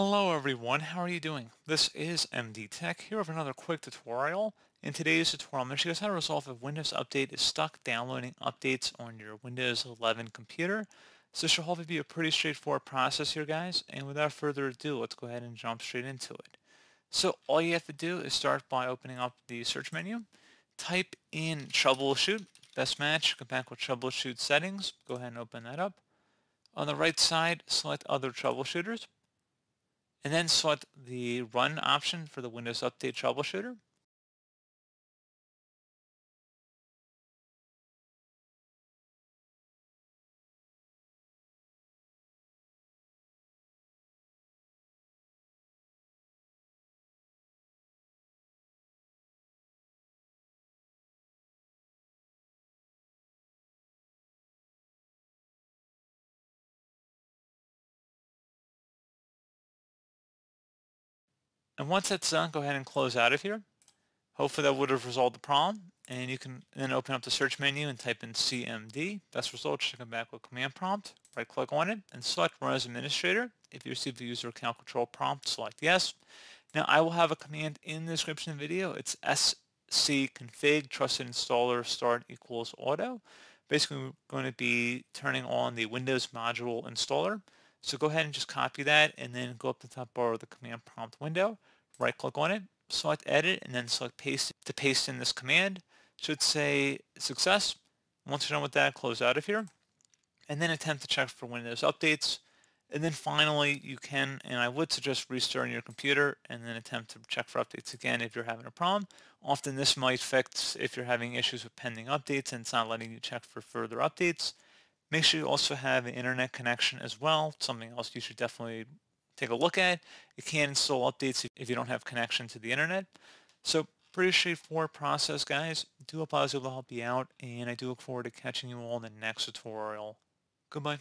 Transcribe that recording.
Hello everyone, how are you doing? This is MD Tech here with another quick tutorial. In today's tutorial, I'm going to show you how to resolve if Windows Update is stuck downloading updates on your Windows 11 computer. So this should hopefully be a pretty straightforward process here guys, and without further ado, let's go ahead and jump straight into it. So all you have to do is start by opening up the search menu, type in troubleshoot, best match, go back with troubleshoot settings, go ahead and open that up. On the right side, select other troubleshooters, and then select the Run option for the Windows Update Troubleshooter. And once that's done, go ahead and close out of here. Hopefully that would have resolved the problem. And you can then open up the search menu and type in CMD. Best results should come back with command prompt. Right click on it and select Run as Administrator. If you receive the user account control prompt, select yes. Now I will have a command in the description video. It's SC config trusted installer start equals auto. Basically we're going to be turning on the Windows module installer. So go ahead and just copy that and then go up to the top bar of the command prompt window, right click on it, select edit and then select paste to paste in this command. Should say success. Once you're done with that, close out of here and then attempt to check for Windows updates. And then finally, you can, and I would suggest restarting your computer and then attempt to check for updates again if you're having a problem. Often this might fix if you're having issues with pending updates and it's not letting you check for further updates. Make sure you also have an internet connection as well, something else you should definitely take a look at. You can install updates if you don't have connection to the internet. So pretty straightforward process, guys. Do was able to help you out, and I do look forward to catching you all in the next tutorial. Goodbye.